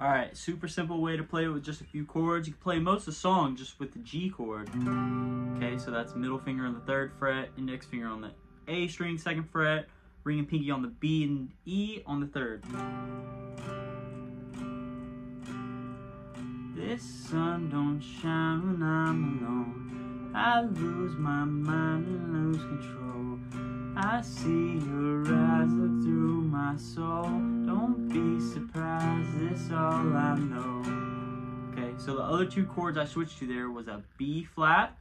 Alright, super simple way to play it with just a few chords. You can play most of the song just with the G chord. Okay, so that's middle finger on the third fret, index finger on the A string, second fret, ring and pinky on the B and E on the third. This sun don't shine when I'm alone. I lose my mind and lose control. I see your eyes look through my soul. Don't it's all I know. Okay, so the other two chords I switched to there was a B flat,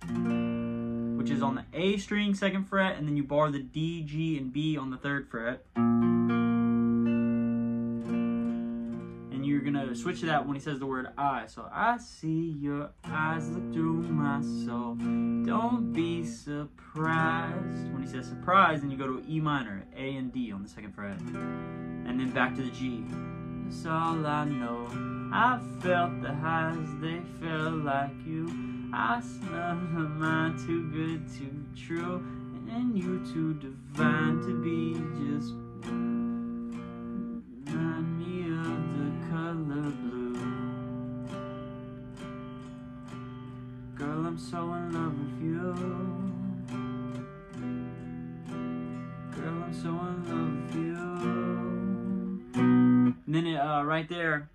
which is on the A string, second fret, and then you bar the D, G, and B on the third fret. And you're gonna switch to that when he says the word I. So I see your eyes look through my soul. Don't be surprised. When he says surprise, then you go to E minor, A and D on the second fret. And then back to the G. That's all I know. I felt the highs, they felt like you. I smell the mind too good to true. And you too divine to be just remind me of the color blue. Girl, I'm so in love with you. Girl, I'm so in love with you. And then it, uh, right there,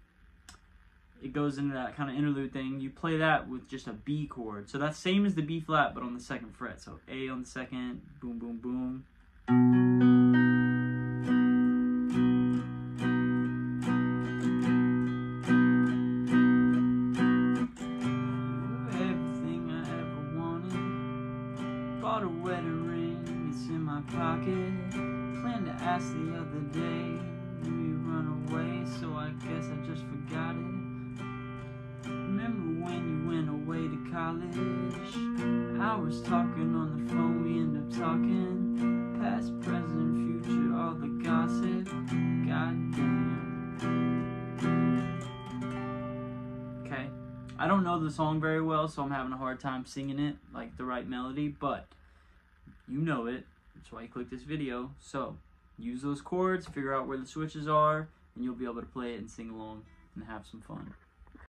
it goes into that kind of interlude thing. You play that with just a B chord. So that's same as the B flat, but on the second fret. So A on the second, boom, boom, boom. Bought a wedding ring, it's in my pocket. To ask the other day, you run away, so I guess I just forgot it. Remember when you went away to college? Hours talking on the phone, we end up talking. Past, present, future, all the gossip. Goddamn. Okay. I don't know the song very well, so I'm having a hard time singing it like the right melody, but you know it. That's why you click this video. So use those chords, figure out where the switches are, and you'll be able to play it and sing along and have some fun.